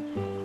Bye.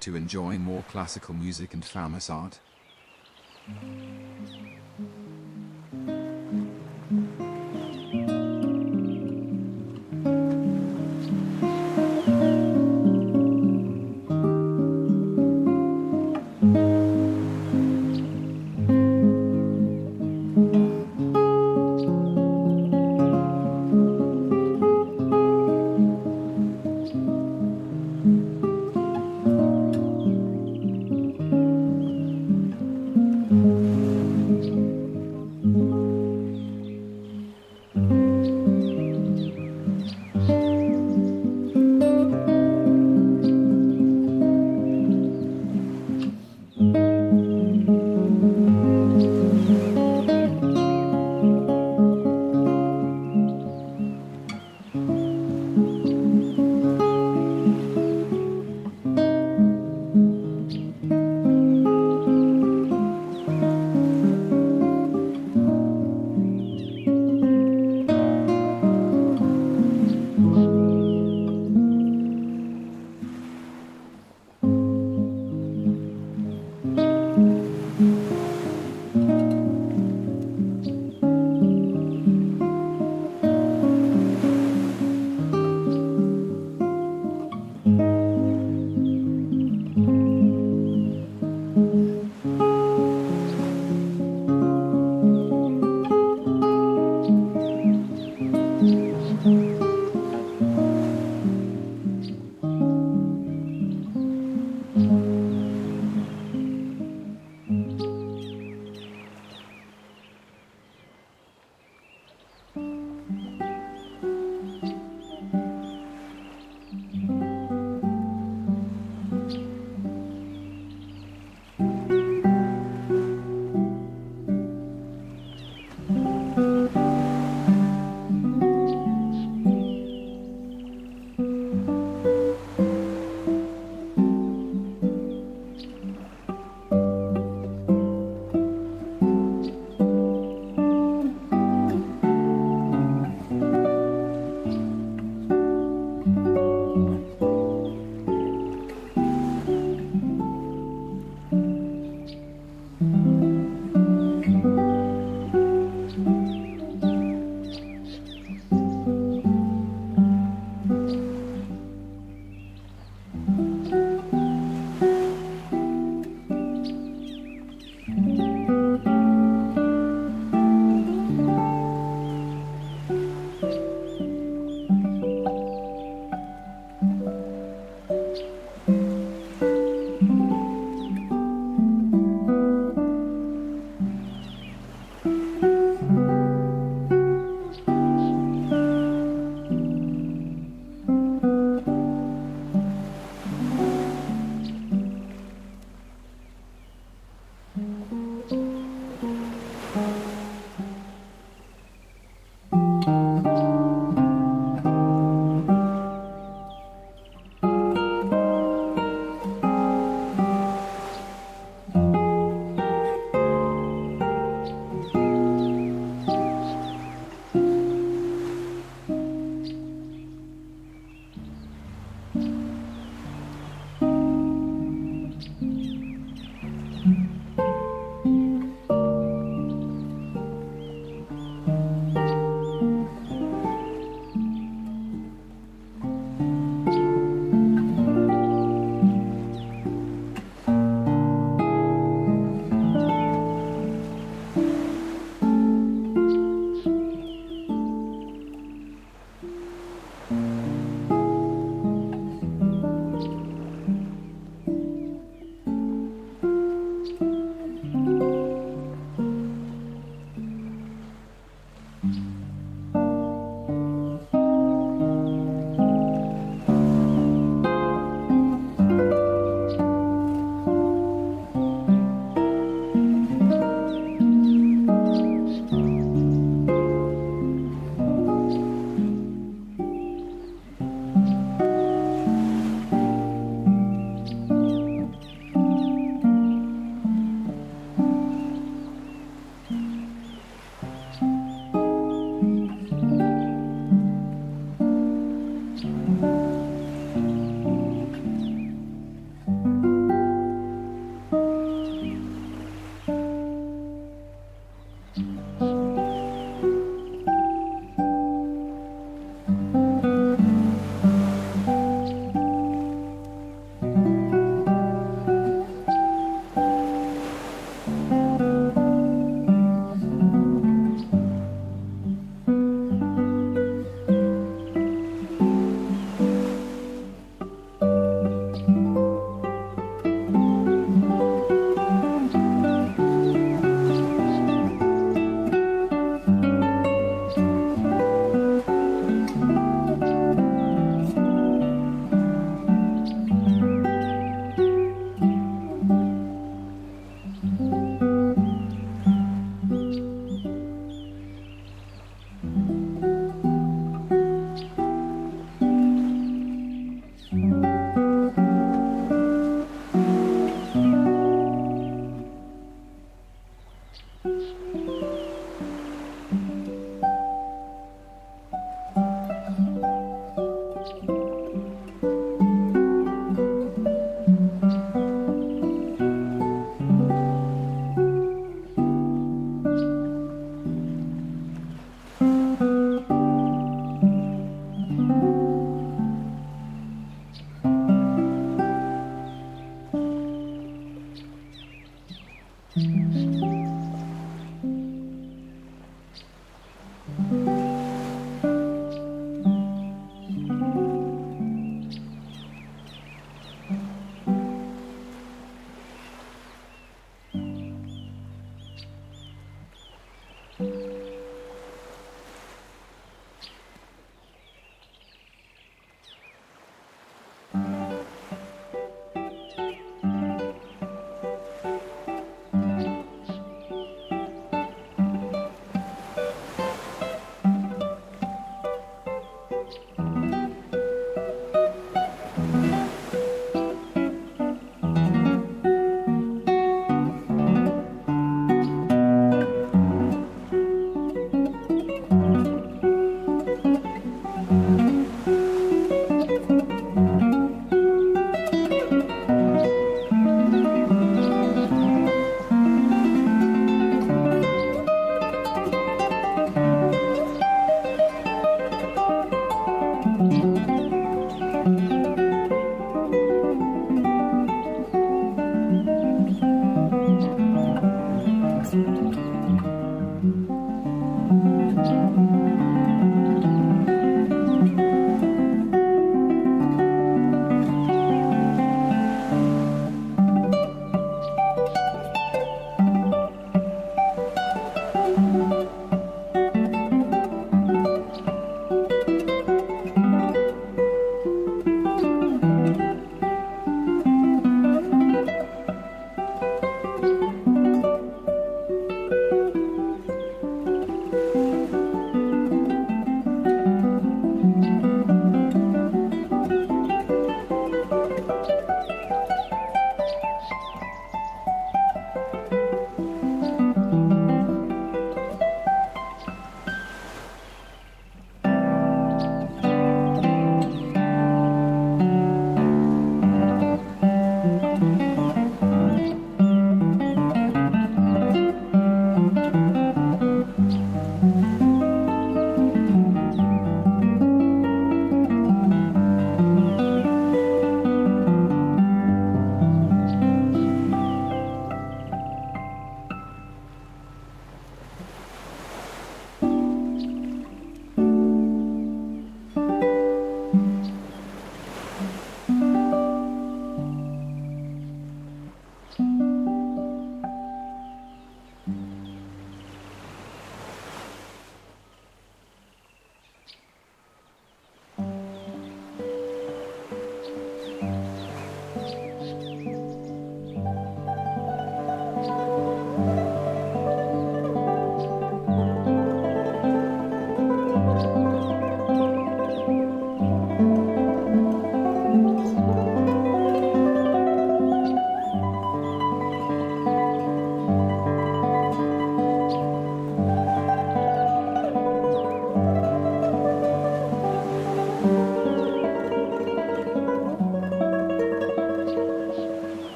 To enjoy more classical music and famous art.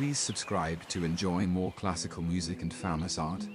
Please subscribe to enjoy more classical music and famous art.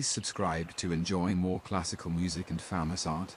Please subscribe to enjoy more classical music and famous art.